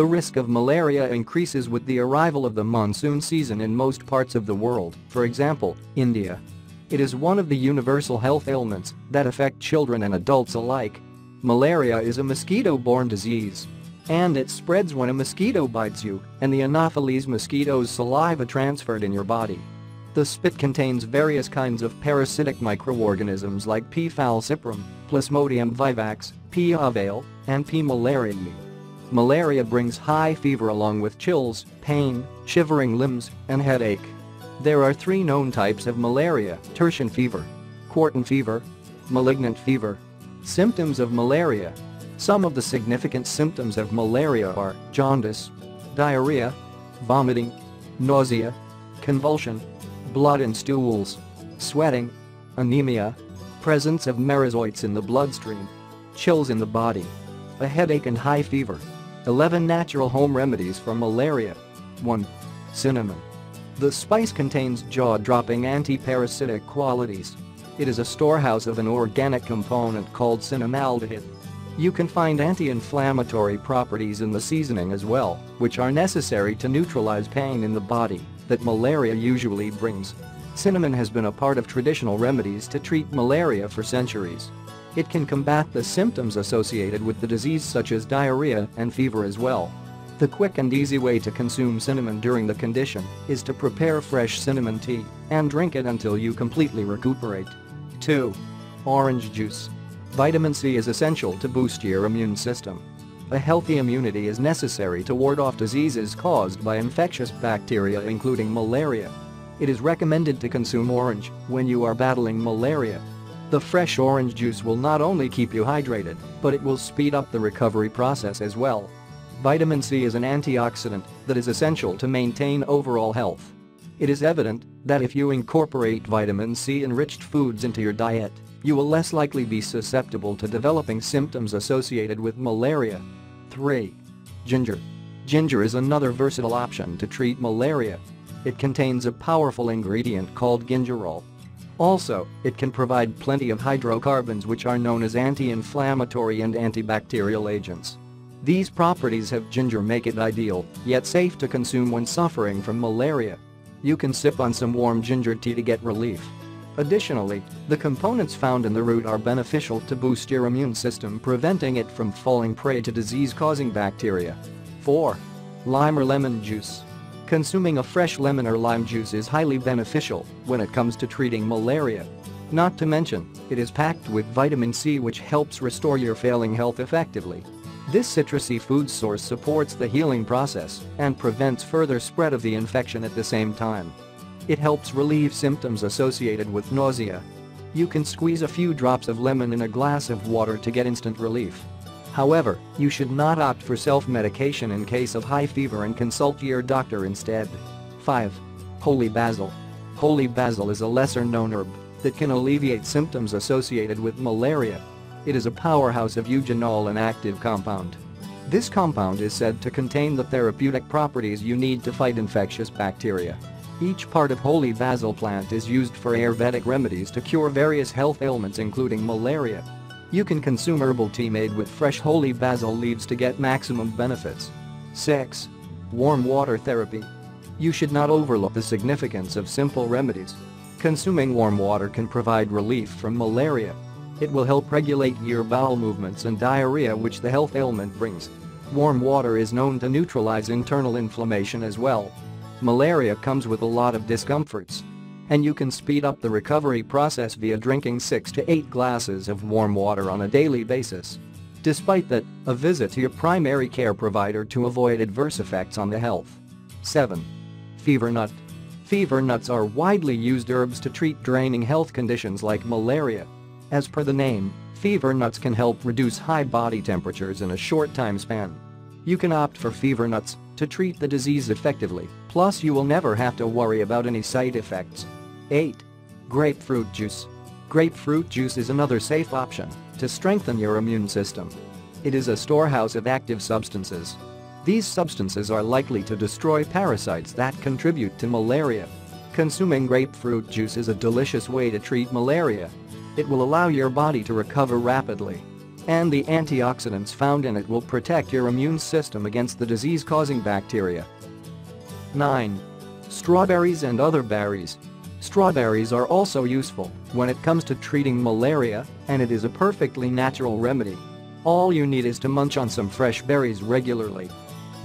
The risk of malaria increases with the arrival of the monsoon season in most parts of the world, for example, India. It is one of the universal health ailments that affect children and adults alike. Malaria is a mosquito-borne disease. And it spreads when a mosquito bites you and the Anopheles mosquito's saliva transferred in your body. The spit contains various kinds of parasitic microorganisms like P. falciparum, Plasmodium vivax, P. ovale, and P. malariae. Malaria brings high fever along with chills, pain, shivering limbs, and headache. There are three known types of malaria, tertian fever, quartan fever, malignant fever. Symptoms of malaria. Some of the significant symptoms of malaria are jaundice, diarrhea, vomiting, nausea, convulsion, blood in stools, sweating, anemia, presence of merozoites in the bloodstream, chills in the body, a headache and high fever. 11 natural home remedies for malaria. 1. Cinnamon. The spice contains jaw-dropping anti-parasitic qualities. It is a storehouse of an organic component called cinnamaldehyde. You can find anti-inflammatory properties in the seasoning as well, which are necessary to neutralize pain in the body that malaria usually brings. Cinnamon has been a part of traditional remedies to treat malaria for centuries. It can combat the symptoms associated with the disease such as diarrhea and fever as well. The quick and easy way to consume cinnamon during the condition is to prepare fresh cinnamon tea and drink it until you completely recuperate. 2. Orange juice. Vitamin C is essential to boost your immune system. A healthy immunity is necessary to ward off diseases caused by infectious bacteria including malaria. It is recommended to consume orange when you are battling malaria. The fresh orange juice will not only keep you hydrated, but it will speed up the recovery process as well. Vitamin C is an antioxidant that is essential to maintain overall health. It is evident that if you incorporate vitamin C-enriched foods into your diet, you will less likely be susceptible to developing symptoms associated with malaria 3. Ginger. Ginger is another versatile option to treat malaria. It contains a powerful ingredient called gingerol. Also, it can provide plenty of hydrocarbons which are known as anti-inflammatory and antibacterial agents. These properties have ginger make it ideal, yet safe to consume when suffering from malaria. You can sip on some warm ginger tea to get relief. Additionally, the components found in the root are beneficial to boost your immune system preventing it from falling prey to disease-causing bacteria. 4. Lime or lemon juice. Consuming a fresh lemon or lime juice is highly beneficial when it comes to treating malaria. Not to mention, it is packed with vitamin C which helps restore your failing health effectively. This citrusy food source supports the healing process and prevents further spread of the infection at the same time. It helps relieve symptoms associated with nausea. You can squeeze a few drops of lemon in a glass of water to get instant relief. However, you should not opt for self-medication in case of high fever and consult your doctor instead. 5. Holy basil. Holy basil is a lesser-known herb that can alleviate symptoms associated with malaria. It is a powerhouse of eugenol, an active compound. This compound is said to contain the therapeutic properties you need to fight infectious bacteria. Each part of holy basil plant is used for Ayurvedic remedies to cure various health ailments including malaria. You can consume herbal tea made with fresh holy basil leaves to get maximum benefits. 6. Warm water therapy. You should not overlook the significance of simple remedies. Consuming warm water can provide relief from malaria. It will help regulate your bowel movements and diarrhea which the health ailment brings. Warm water is known to neutralize internal inflammation as well. Malaria comes with a lot of discomforts. And you can speed up the recovery process via drinking 6 to 8 glasses of warm water on a daily basis. Despite that, a visit to your primary care provider to avoid adverse effects on the health. 7. Fever nut. Fever nuts are widely used herbs to treat draining health conditions like malaria. As per the name, fever nuts can help reduce high body temperatures in a short time span. You can opt for fever nuts to treat the disease effectively, plus you will never have to worry about any side effects. 8. Grapefruit juice. Grapefruit juice is another safe option to strengthen your immune system. It is a storehouse of active substances. These substances are likely to destroy parasites that contribute to malaria. Consuming grapefruit juice is a delicious way to treat malaria. It will allow your body to recover rapidly And the antioxidants found in it will protect your immune system against the disease-causing bacteria. 9. Strawberries and other berries. Strawberries are also useful when it comes to treating malaria, and it is a perfectly natural remedy. All you need is to munch on some fresh berries regularly.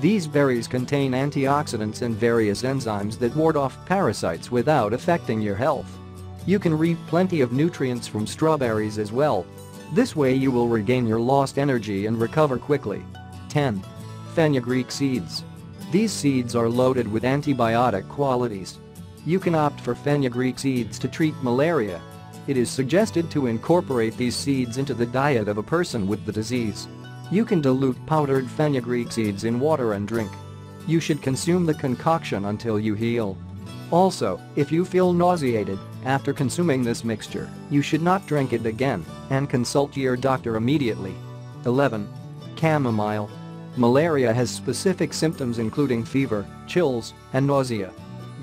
These berries contain antioxidants and various enzymes that ward off parasites without affecting your health. You can reap plenty of nutrients from strawberries as well. This way you will regain your lost energy and recover quickly. 10. Fenugreek seeds. These seeds are loaded with antibiotic qualities. You can opt for fenugreek seeds to treat malaria. It is suggested to incorporate these seeds into the diet of a person with the disease. You can dilute powdered fenugreek seeds in water and drink. You should consume the concoction until you heal. Also, if you feel nauseated after consuming this mixture, you should not drink it again and consult your doctor immediately. 11. Chamomile. Malaria has specific symptoms including fever, chills, and nausea.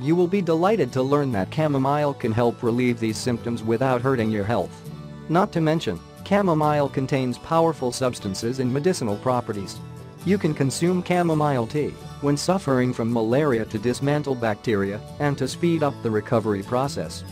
You will be delighted to learn that chamomile can help relieve these symptoms without hurting your health. Not to mention, chamomile contains powerful substances and medicinal properties. You can consume chamomile tea when suffering from malaria to dismantle bacteria and to speed up the recovery process.